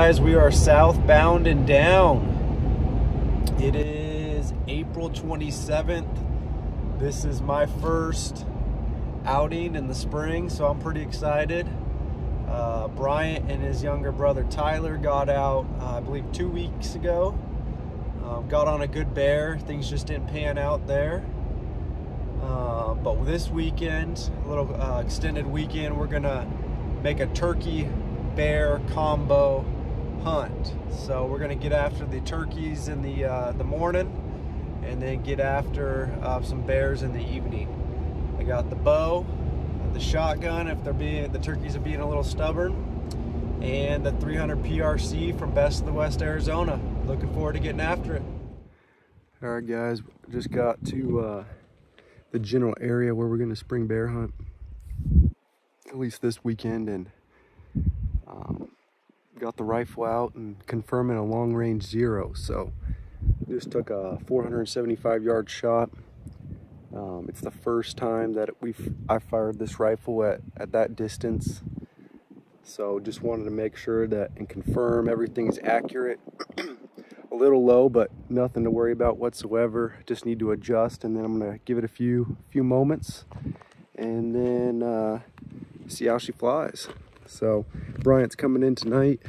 guys, we are southbound and down. It is April 27th. This is my first outing in the spring, so I'm pretty excited. Uh, Bryant and his younger brother Tyler got out, uh, I believe, two weeks ago. Um, got on a good bear. Things just didn't pan out there. Uh, but this weekend, a little uh, extended weekend, we're gonna make a turkey bear combo hunt. So we're gonna get after the turkeys in the uh, the morning, and then get after uh, some bears in the evening. I got the bow, the shotgun if they're being the turkeys are being a little stubborn, and the 300 PRC from Best of the West Arizona. Looking forward to getting after it. All right, guys, just got to uh, the general area where we're gonna spring bear hunt, at least this weekend, and um, got the rifle out and confirming a long range zero. So just took a 475 yard shot. Um, it's the first time that we've I fired this rifle at, at that distance. So just wanted to make sure that and confirm everything is accurate. a little low, but nothing to worry about whatsoever. Just need to adjust and then I'm gonna give it a few few moments and then uh, see how she flies. So Bryant's coming in tonight.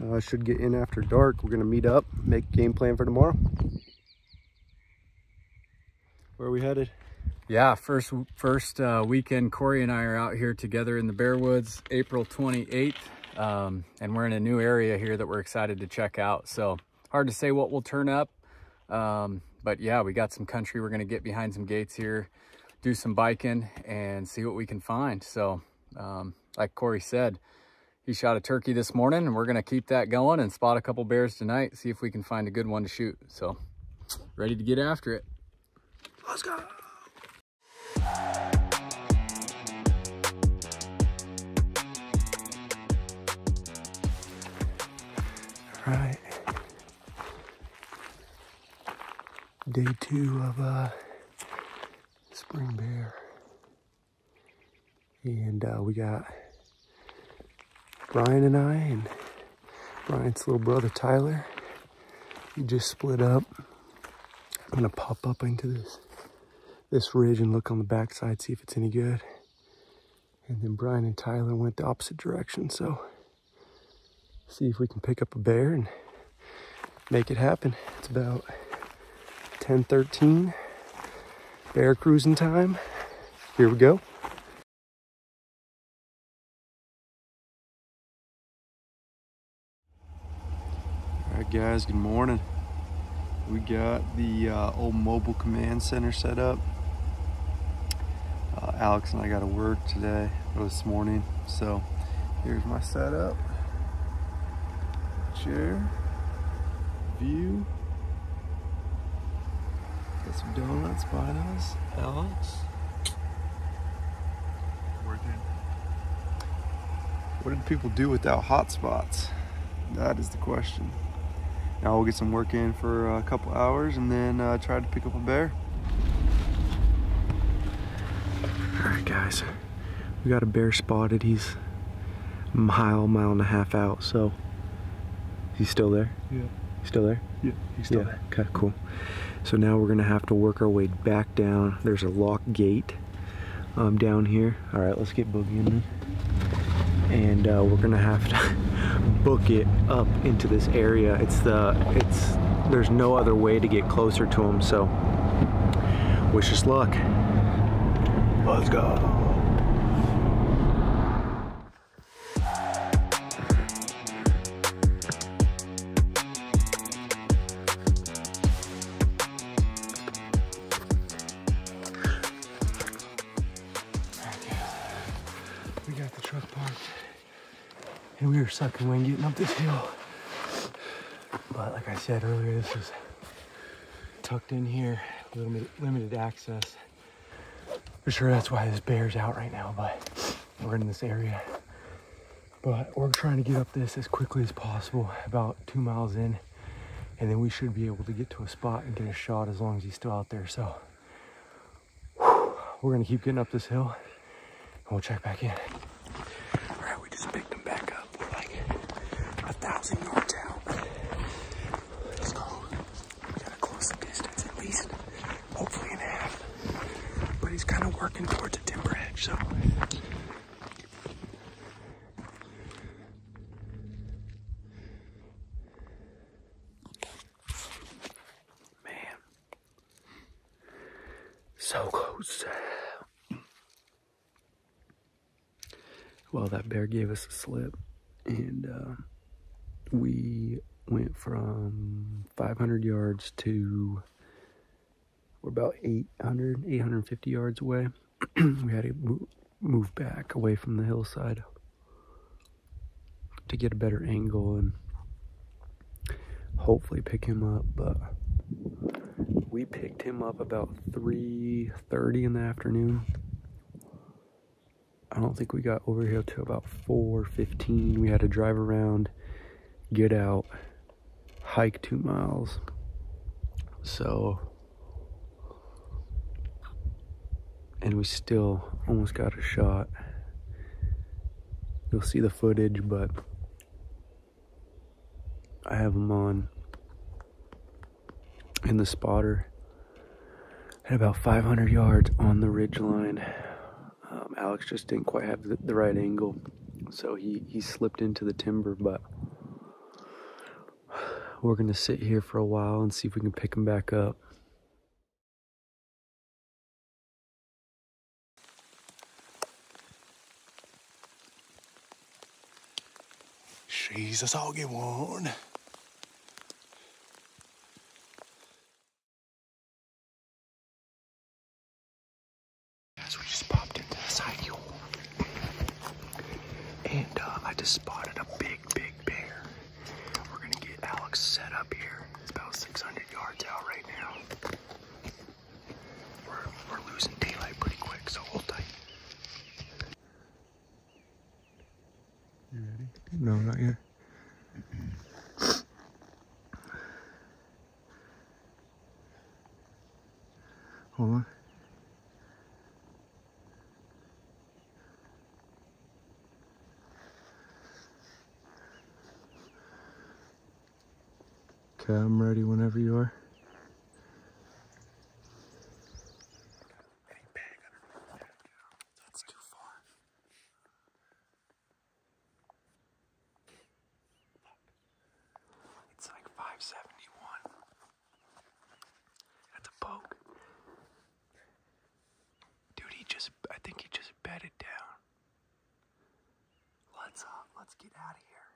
Uh, should get in after dark. We're gonna meet up, make game plan for tomorrow. Where are we headed? Yeah, first first uh, weekend, Corey and I are out here together in the Bear Woods, April 28th. Um, and we're in a new area here that we're excited to check out. So hard to say what will turn up. Um, but yeah, we got some country. We're gonna get behind some gates here, do some biking and see what we can find. So um, like Corey said, he shot a turkey this morning and we're gonna keep that going and spot a couple bears tonight, see if we can find a good one to shoot. So ready to get after it. Let's go. All right. Day two of uh, spring bear. And uh, we got Brian and I and Brian's little brother Tyler. We just split up. I'm gonna pop up into this this ridge and look on the backside, see if it's any good. And then Brian and Tyler went the opposite direction, so see if we can pick up a bear and make it happen. It's about 10:13. Bear cruising time. Here we go. All right, guys. Good morning. We got the uh, old mobile command center set up. Uh, Alex and I got to work today or this morning, so here's my setup. Chair, view. Got some donuts by us. Alex. Working. What did people do without hotspots? That is the question. Now we'll get some work in for a couple hours and then uh, try to pick up a bear. All right, guys, we got a bear spotted. He's a mile, mile and a half out. So he's still there. Yeah. He's still there. Yeah. He's still yeah. there. Okay. Cool. So now we're gonna have to work our way back down. There's a lock gate um, down here. All right, let's get Boogie in there. And uh, we're gonna have to book it up into this area. It's the, it's, there's no other way to get closer to him. So wish us luck. Let's go. We got the truck parked and we were sucking wind getting up this hill. But like I said earlier, this is tucked in here, limited, access. For sure that's why this bear's out right now, but we're in this area. But we're trying to get up this as quickly as possible, about two miles in, and then we should be able to get to a spot and get a shot as long as he's still out there. So whew, we're gonna keep getting up this hill and we'll check back in. All right, we just picked him back up with like a thousand 10 yards out. Let's go. We gotta close the distance at least, hopefully in half. But he's kind of working towards a timber edge, so. Man. So close. Well, that bear gave us a slip, and uh, we went from 500 yards to we're about 800, 850 yards away. we had to move back away from the hillside to get a better angle and hopefully pick him up. But we picked him up about 3:30 in the afternoon. I don't think we got over here till about 4:15. We had to drive around, get out, hike 2 miles. So and we still almost got a shot. You'll see the footage, but I have them on in the spotter at about 500 yards on the ridge line. Um, Alex just didn't quite have the, the right angle, so he, he slipped into the timber, but we're going to sit here for a while and see if we can pick him back up. Jesus, I'll get one. Guys, we just popped into this hike And uh, I just spotted a big, big bear. We're gonna get Alex set up here. It's about 600 yards out right now. We're, we're losing daylight pretty quick, so hold tight. You ready? No, not yet. Hold on. Okay, I'm ready whenever you are. That's too far. It's like 571. That's a poke. Dude, he just, I think he just bedded down. Let's, uh, let's get out of here.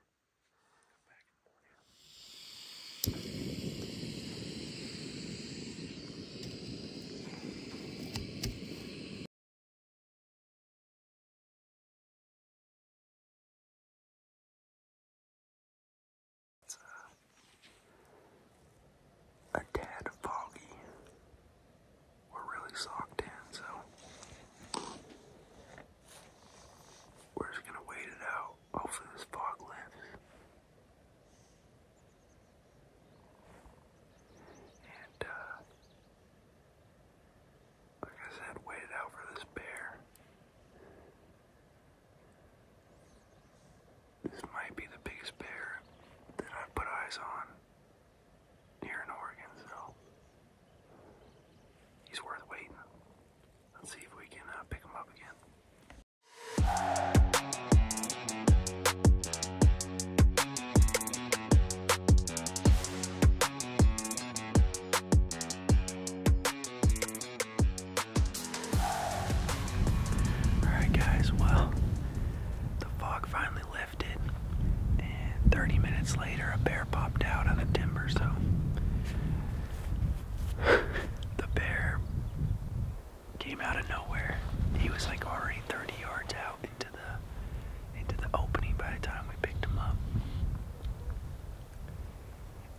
Out of nowhere. He was like already 30 yards out into the into the opening by the time we picked him up.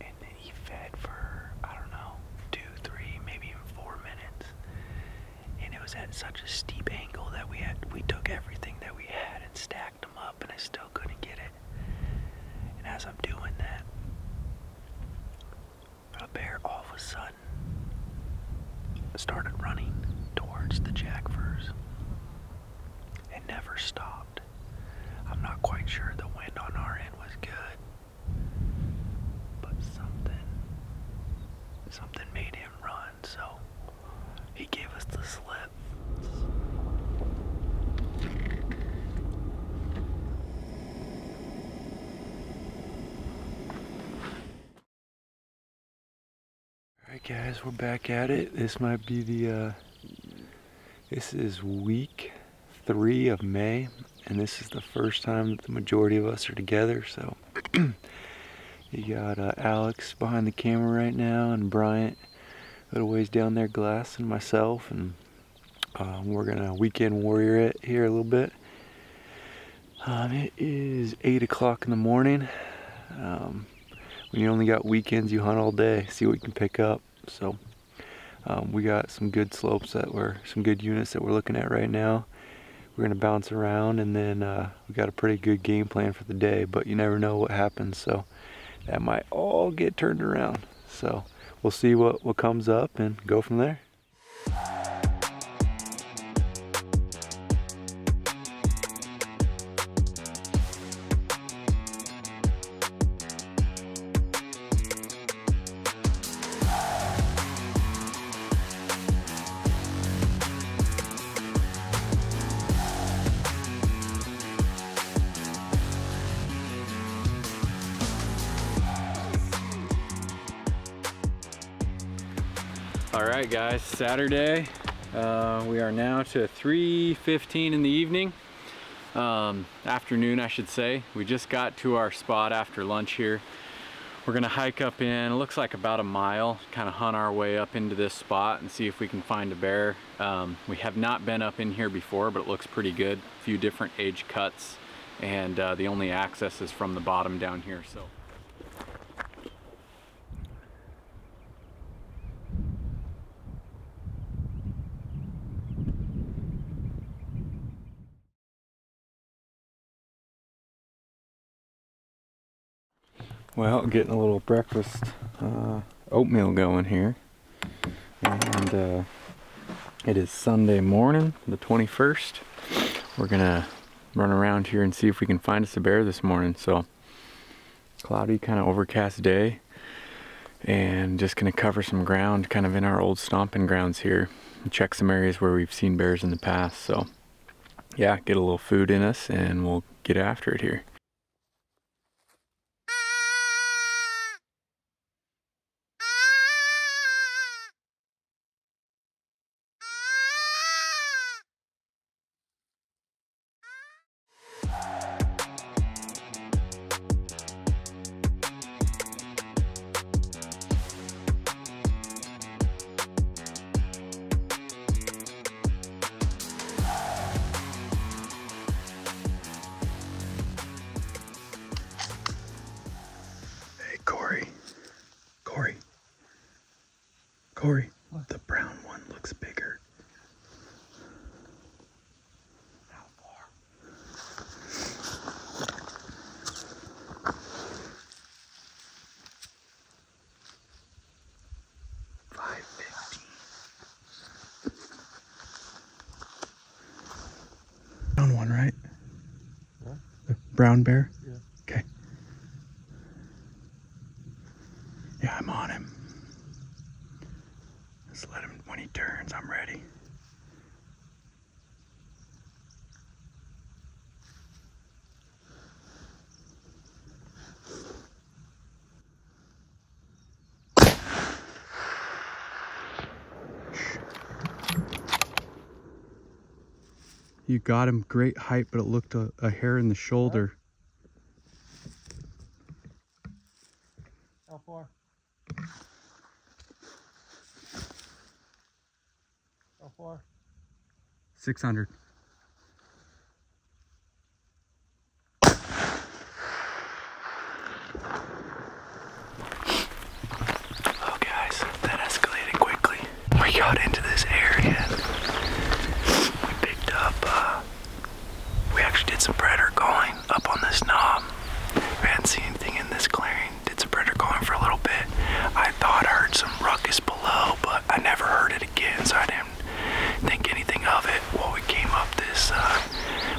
And then he fed for I don't know, two, three, maybe even four minutes. And it was at such a steep angle that we had we took everything that we had and stacked them up and I still couldn't get it. And as I'm doing that, a bear all of a sudden started running the Jackfurs. It never stopped. I'm not quite sure the wind on our end was good, but something something made him run, so he gave us the slip. Alright guys, we're back at it. This might be the uh, this is week three of May, and this is the first time that the majority of us are together, so you got uh, Alex behind the camera right now, and Bryant a little ways down there, Glass, and myself, and um, we're gonna weekend warrior it here a little bit. Um, it is 8 o'clock in the morning. Um, when you only got weekends, you hunt all day, see what you can pick up. So um, we got some good slopes that we're, some good units that we're looking at right now. We're gonna bounce around and then uh, we got a pretty good game plan for the day, but you never know what happens. So that might all get turned around. So we'll see what, what comes up and go from there. All right, guys, Saturday. Uh, we are now to 3.15 in the evening. Um, afternoon, I should say. We just got to our spot after lunch here. We're gonna hike up in, it looks like about a mile, kind of hunt our way up into this spot and see if we can find a bear. Um, we have not been up in here before, but it looks pretty good. A few different age cuts, and uh, the only access is from the bottom down here, so. Well, getting a little breakfast uh, oatmeal going here. And uh, it is Sunday morning, the 21st. We're gonna run around here and see if we can find us a bear this morning. So, cloudy, kind of overcast day. And just gonna cover some ground kind of in our old stomping grounds here. Check some areas where we've seen bears in the past. So, yeah, get a little food in us and we'll get after it here. Brown bear? Yeah. Okay. Yeah, I'm on him. Just let him, when he turns, I'm ready. You got him great height, but it looked a, a hair in the shoulder. How far? How far? 600. Oh, guys, that escalated quickly. We got into this area. and We picked up, uh, we actually did some predator calling up on this knob. We hadn't seen anything in this clearing. Did some predator calling for a little bit. I thought I heard some ruckus below, but I never heard it again, so I didn't think anything of it. While we came up this uh,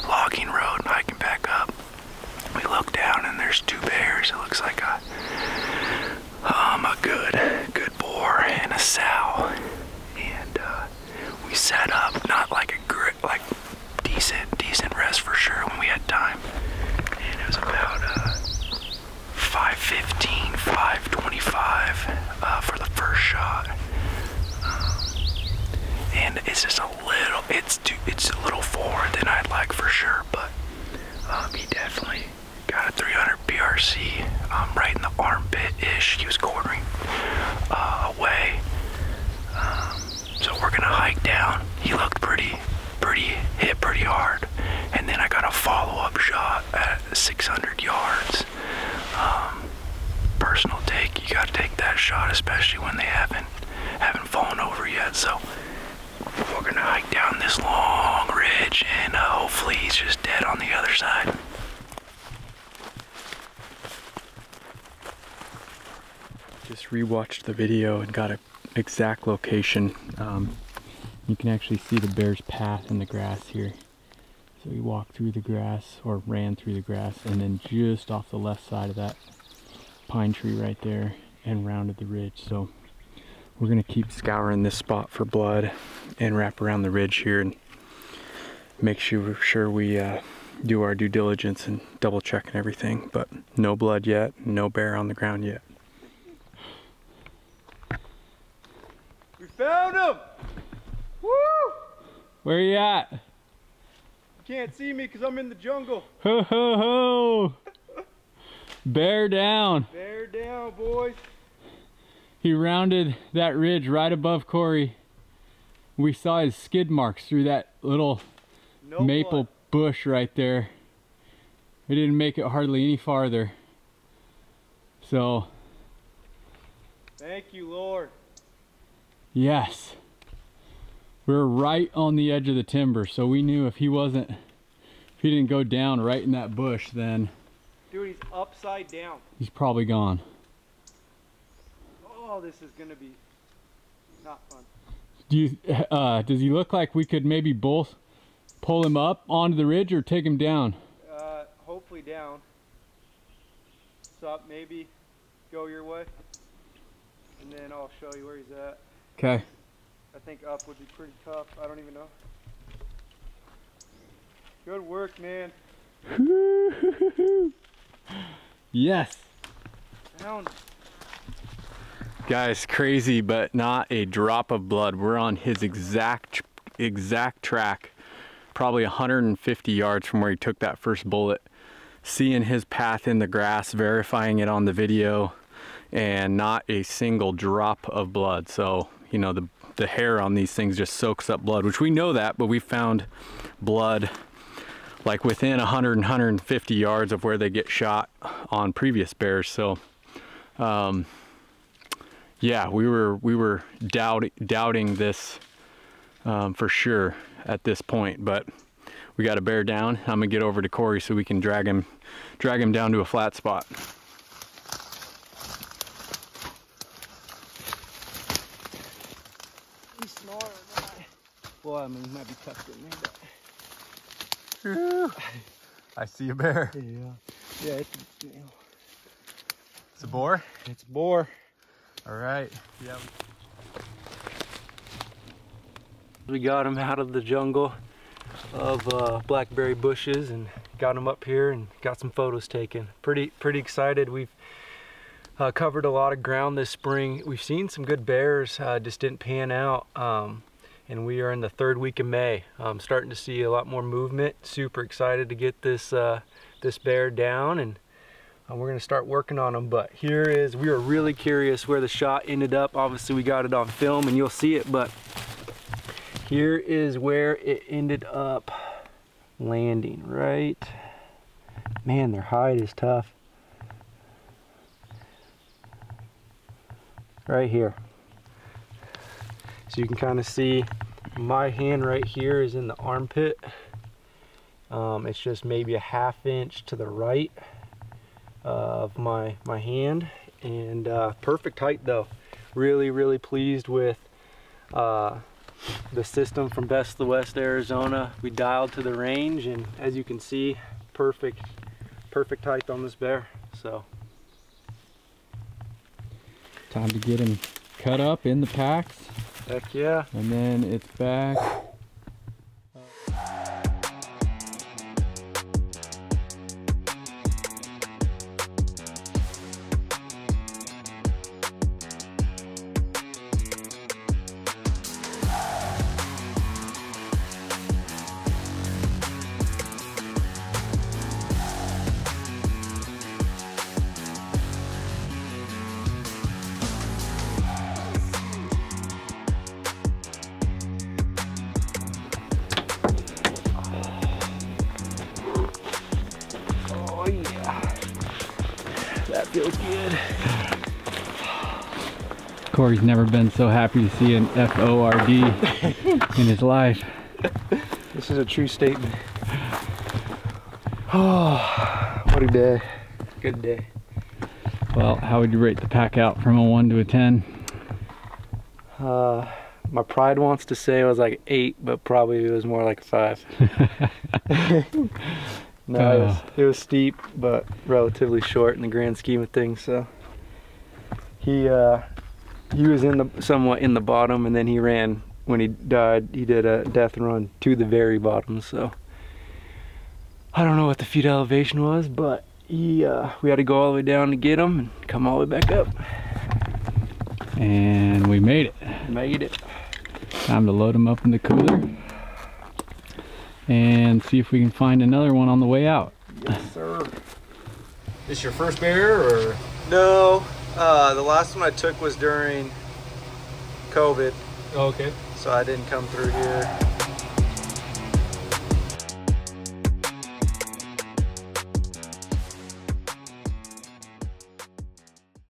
logging road, hiking back up, we look down and there's two bears. It looks like a um, a good, good boar and a sow. And uh, we set up, not like a grit, like decent, decent rest for sure when we had time. And it was about uh, 5.15, 525 uh, for the first shot. Um, and it's just a little, it's too, it's a little forward than I'd like for sure, but um, he definitely 300 um, right in the armpit-ish. He was quartering uh, away. Um, so we're gonna hike down. He looked pretty, pretty, hit pretty hard. And then I got a follow-up shot at 600 yards. Um, personal take, you gotta take that shot, especially when they haven't, haven't fallen over yet. So we're gonna hike down this long ridge and uh, hopefully he's just dead on the other side. Rewatched the video and got an exact location. Um, you can actually see the bear's path in the grass here. So he walked through the grass or ran through the grass and then just off the left side of that pine tree right there and rounded the ridge. So we're gonna keep scouring this spot for blood and wrap around the ridge here and make sure, sure we uh, do our due diligence and double checking everything. But no blood yet, no bear on the ground yet. Found him! Woo! Where you at? You can't see me because I'm in the jungle. Ho ho ho! Bear down. Bear down, boys. He rounded that ridge right above Corey. We saw his skid marks through that little No maple blood. bush right there. We didn't make it hardly any farther. So, Thank you, Lord. Yes. We were right on the edge of the timber, so we knew if he wasn't, if he didn't go down right in that bush, then Dude, he's upside down. he's probably gone. Oh, this is gonna be not fun. Do you, uh, does he look like we could maybe both pull him up onto the ridge or take him down? Uh, hopefully down. Up, maybe go your way, and then I'll show you where he's at. Okay. I think up would be pretty tough. I don't even know. Good work, man. Yes. Found. Guys, crazy, but not a drop of blood. We're on his exact exact track, probably 150 yards from where he took that first bullet. Seeing his path in the grass, verifying it on the video, and not a single drop of blood. So, you know, the the hair on these things just soaks up blood, which we know that, but we found blood like within 100 and 150 yards of where they get shot on previous bears. So, um, yeah, we were we were doubting doubting this um, for sure at this point, but we got to bear down. I'm gonna get over to Corey so we can drag him drag him down to a flat spot. Well, I mean, he might be tucked in there, but I see a bear. yeah, yeah, it's, you know, It's a boar. it's a boar. All right. Yeah. We got him out of the jungle of uh, blackberry bushes and got him up here and got some photos taken. Pretty pretty excited. We've uh, covered a lot of ground this spring. We've seen some good bears, uh, just didn't pan out. Um, and we are in the third week of May. I'm starting to see a lot more movement. Super excited to get this uh, this bear down and uh, we're gonna start working on them. But here is, we were really curious where the shot ended up. Obviously we got it on film and you'll see it, but here is where it ended up landing, right? Man, their hide is tough. Right here. So you can kind of see my hand right here is in the armpit. Um, it's just maybe a half inch to the right of my my hand. And uh, perfect height though. Really really pleased with uh, the system from Best of the West Arizona. We dialed to the range and as you can see perfect perfect height on this bear so. Time to get him cut up in the packs, heck yeah and then it's back. good. Corey's never been so happy to see an F-O-R-D in his life. This is a true statement. Oh, what a day. Good day. Well, how would you rate the pack out from a 1 to a 10? Uh, my pride wants to say it was like 8, but probably it was more like 5. No, uh, it, was, ah. it, was, steep, but relatively short in the grand scheme of things. So he uh, he was in the somewhat in the bottom, and then he ran when he died. He did a death run to the very bottom. So I don't know what the feet elevation was, but he uh, we had to go all the way down to get him and come all the way back up. And we made it. Made it. Time to load him up in the cooler and see if we can find another one on the way out. Yes, sir. This your first bear or? No, uh, the last one I took was during COVID, Oh, okay. so I didn't come through here.